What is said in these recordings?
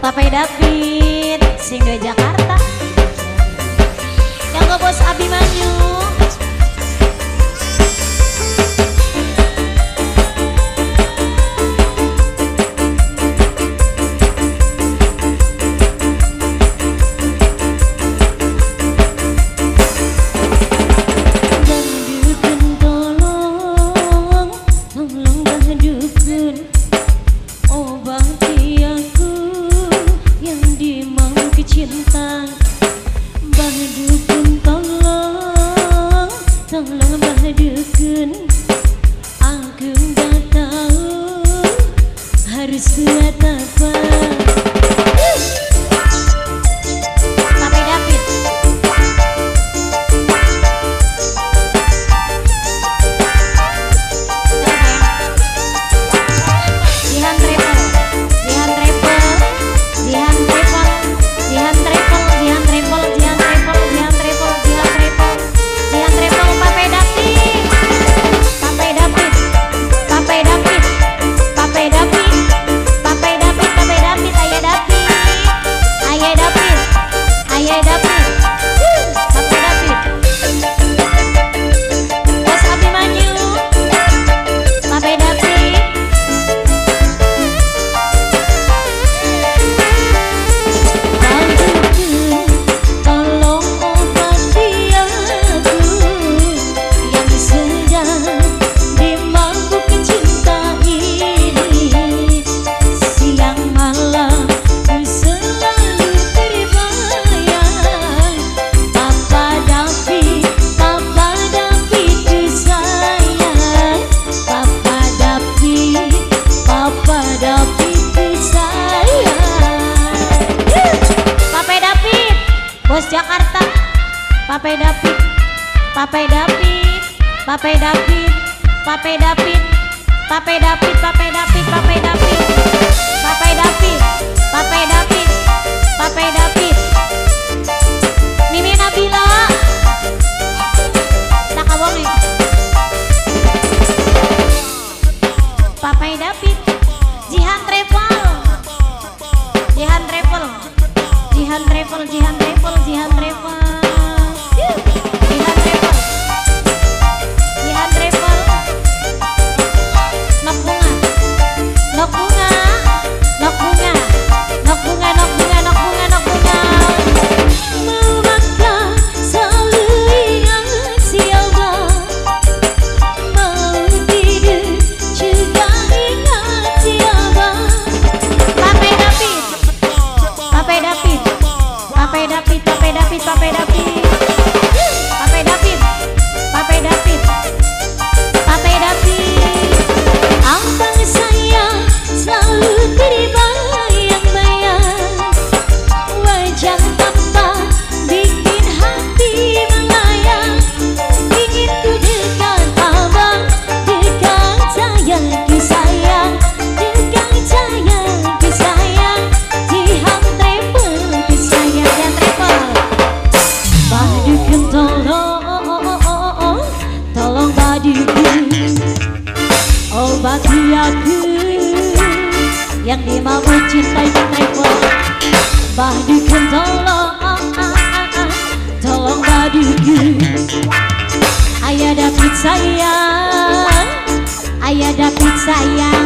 Papai David Singgah Jakarta Yang bos Abimanyu. Pape David, Pape David, Pape David, Pape David, Pape David, Pape David, Pape David, Pape David, Pape David, Pape David. Yang dimau cintai travel Baduku tolong tolong baduku ayah David sayang. Ayah David sayang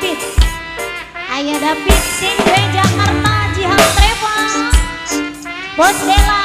David. Ayo David Sing Jakarta Jihad Travel Bos Dela